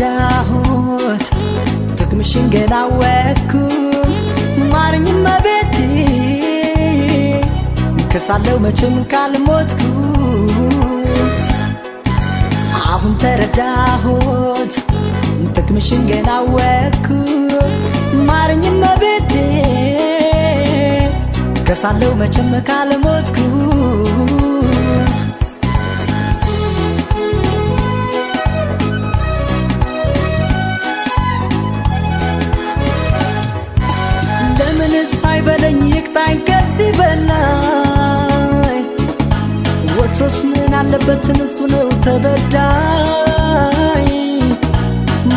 ተረዳሁት ጥቅምሽን ገና ወኩ ማርኝ መቤቴ ከሳለው መቼም ካልሞትኩ። አሁን ተረዳሁት ጥቅምሽን ገና ወኩ ማርኝ መቤቴ ከሳለው መቼም ካልሞትኩ። አለበት ንጹህ ነው ተበዳይ።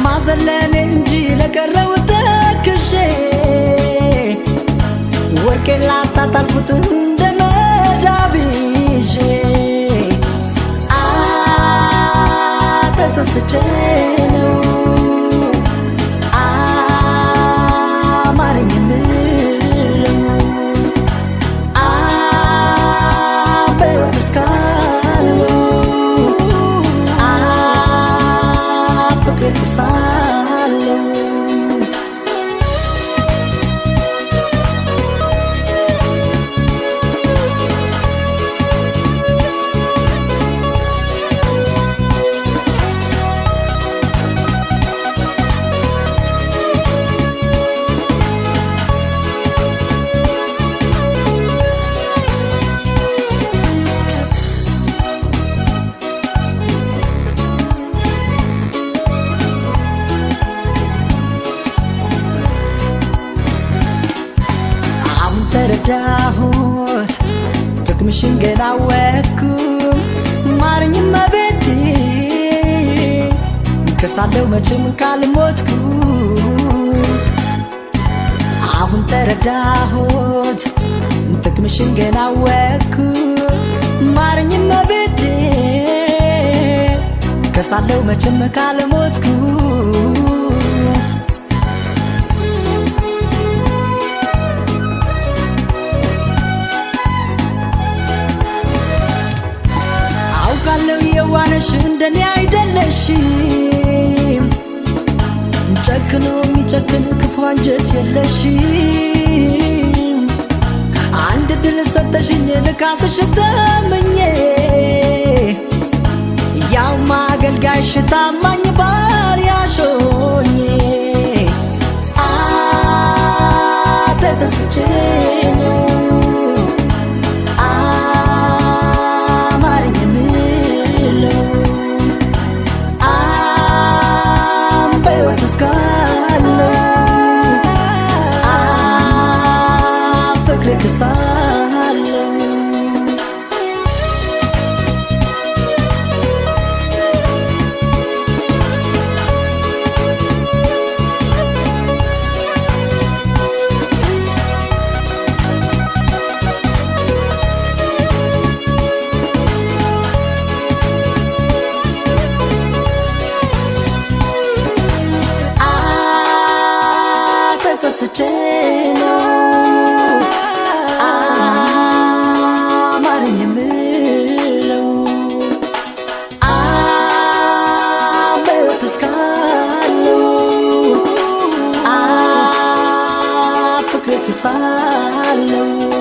ማዘን ለእኔ እንጂ ለቀረው ተክሼ ወርቄን ላጣጣልኩት ተረዳሁት ጥቅምሽን ገና ወኩ ማርኝ መቤቴ ከሳለው መቼም ካልሞትኩ አሁን ተረዳሁት ጥቅምሽን ገና ወኩ ማርኝ መቤቴ ከሳለው መቼም ካልሞትኩ የዋነሽ እንደኔ አይደለሽም። ጨክኖ የሚጨክን ክፉ አንጀት የለሽም። አንድ ድል ሰጠሽኝ ልካስሽ ተመኘ። ያው ማገልጋይሽ ታማኝ ባሪያሽ አ አ ፍቅሬ ክሳለሁ